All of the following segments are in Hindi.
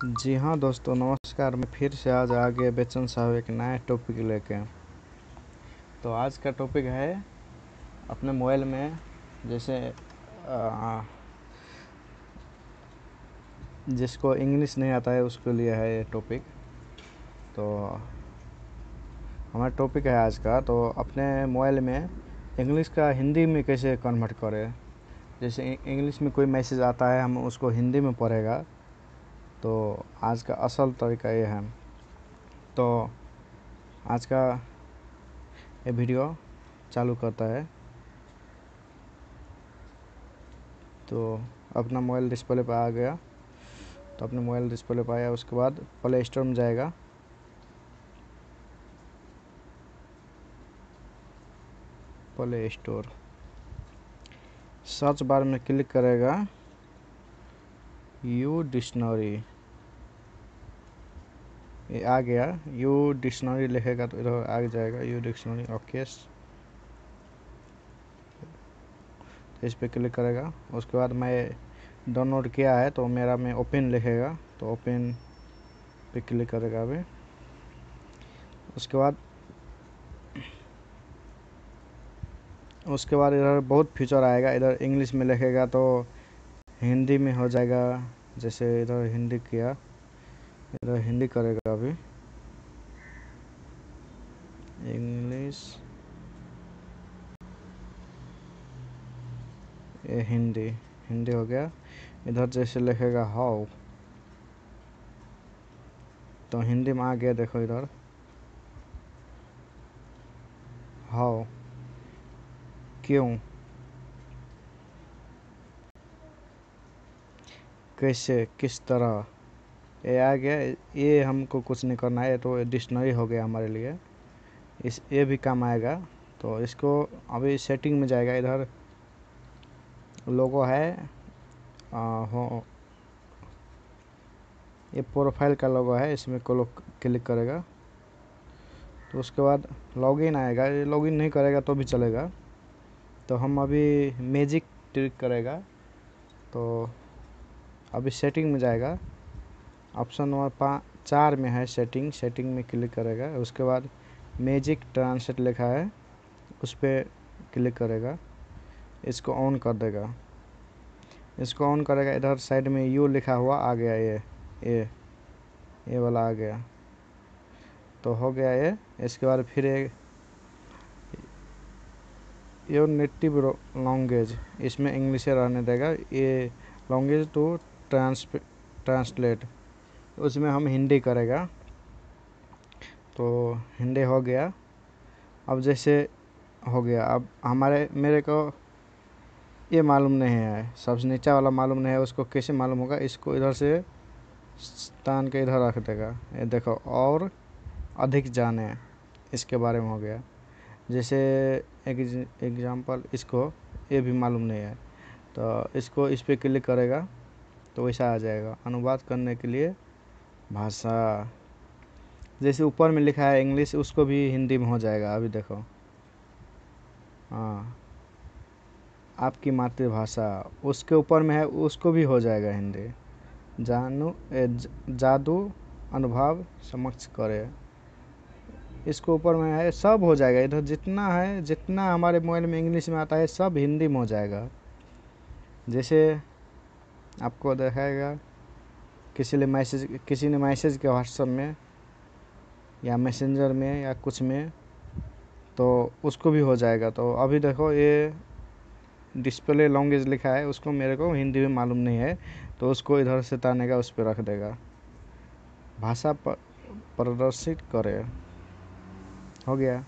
जी हाँ दोस्तों नमस्कार। मैं फिर से आज आ गया बेचन साहब एक नया टॉपिक लेके तो आज का टॉपिक है अपने मोबाइल में जैसे आ, जिसको इंग्लिश नहीं आता है उसके लिए है ये टॉपिक तो हमारा टॉपिक है आज का। तो अपने मोबाइल में इंग्लिश का हिंदी में कैसे कन्वर्ट करें? जैसे इंग्लिश में कोई मैसेज आता है हम उसको हिंदी में पढ़ेगा। तो आज का असल तरीका ये है। तो आज का ये वीडियो चालू करता है। तो अपना मोबाइल डिस्प्ले पर आ गया। तो अपने मोबाइल डिस्प्ले पर आया, उसके बाद प्ले स्टोर में जाएगा। Play store. सर्च बार में क्लिक करेगा। U dictionary. ये आ गया। यू डिक्शनरी लिखेगा तो इधर आ जाएगा। यू डिक्शनरी ओके इस पर क्लिक करेगा। उसके बाद मैं डाउनलोड किया है तो मेरा में ओपन लिखेगा। तो ओपन पे क्लिक करेगा अभी। उसके बाद उसके बाद इधर बहुत फीचर आएगा। इधर इंग्लिश में लिखेगा तो हिंदी में हो जाएगा। जैसे इधर हिंदी किया। इधर हिंदी करेगा अभी। इंग्लिश ये हिंदी हिंदी हो गया। इधर जैसे लिखेगा हाउ। तो हिंदी में आ गया देखो इधर। हाउ। क्यों? कैसे? किस तरह? ये आ गया ये हमको कुछ नहीं करना है तो डिक्शनरी हो गया हमारे लिए। इस ये भी काम आएगा तो इसको अभी सेटिंग में जाएगा इधर लोगो है आ, हो ये प्रोफ़ाइल का लोगो है इसमें को क्लिक करेगा। तो उसके बाद लॉगिन आएगा ये लॉगिन नहीं करेगा तो भी चलेगा। तो हम अभी मैजिक ट्रिक करेगा तो अभी सेटिंग में जाएगा। ऑप्शन नंबर पाँच चार में है सेटिंग सेटिंग में क्लिक करेगा। उसके बाद मैजिक ट्रांसलेट लिखा है, उस पर क्लिक करेगा। इसको ऑन कर देगा। इसको ऑन करेगा, इधर साइड में यू लिखा हुआ, आ गया ये ये ये वाला आ गया। तो हो गया ये। इसके बाद फिर एक योर नेटिव लैंग्वेज इसमें इंग्लिश रहने देगा। ये लैंग्वेज टू ट्रांस ट्रांसलेट उसमें हम हिंदी करेगा। तो हिंदी हो गया। अब जैसे हो गया। अब हमारे, मेरे को ये मालूम नहीं है। सबसे नीचा वाला मालूम नहीं है। उसको कैसे मालूम होगा? इसको इधर से तान के इधर रख देगा। ये देखो, और अधिक जाने। इसके बारे में हो गया। जैसे एक एग्जांपल इसको, ये भी मालूम नहीं है। तो इसको इस पर क्लिक करेगा तो वैसा आ जाएगा। अनुवाद करने के लिए भाषा। जैसे ऊपर में लिखा है इंग्लिश, उसको भी हिंदी में हो जाएगा, अभी देखो। हाँ। आपकी मातृभाषा, उसके ऊपर में है, उसको भी हो जाएगा हिंदी। जानू जादू, अनुभव, समक्ष करे। इसको ऊपर में है, सब हो जाएगा। इधर जितना है, जितना हमारे मोबाइल में इंग्लिश में आता है, सब हिंदी में हो जाएगा। जैसे आपको दिखाएगा किसी ने मैसेज, किसी ने मैसेज किया व्हाट्सअप में या मैसेंजर में या कुछ में तो उसको भी हो जाएगा। तो अभी देखो ये डिस्प्ले लैंग्वेज लिखा है, उसको मेरे को हिंदी में मालूम नहीं है तो उसको इधर से तानेगा उस पर रख देगा। भाषा प्रदर्शित करे। हो गया।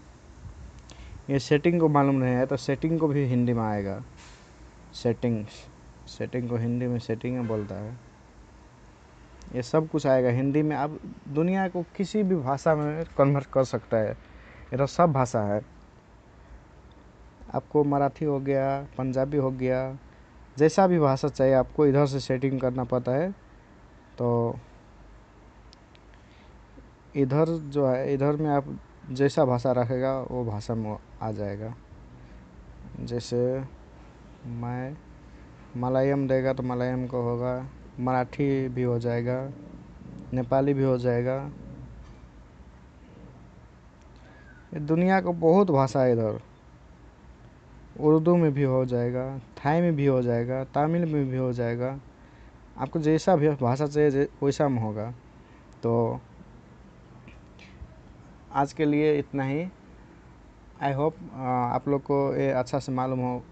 ये सेटिंग को मालूम नहीं है तो सेटिंग को भी हिंदी में आएगा। सेटिंग्स सेटिंग को हिंदी में सेटिंग बोलता है। ये सब कुछ आएगा। हिंदी में आप दुनिया को किसी भी भाषा में कन्वर्ट कर सकता है। इधर सब भाषा है। आपको मराठी हो गया, पंजाबी हो गया, जैसा भी भाषा चाहिए आपको इधर से सेटिंग करना पड़ता है। तो इधर जो है, इधर में आप जैसा भाषा रखेगा, वो भाषा में आ जाएगा। जैसे मैं मलयालम देगा तो मलयालम को होगा। मराठी भी हो जाएगा, नेपाली भी हो जाएगा। दुनिया का बहुत भाषा है इधर। उर्दू में भी हो जाएगा, थाई में भी हो जाएगा, तमिल में भी हो जाएगा। आपको जैसा भी भाषा चाहिए वैसा में होगा। तो आज के लिए इतना ही। आई होप आप लोग को ये अच्छा से मालूम हो।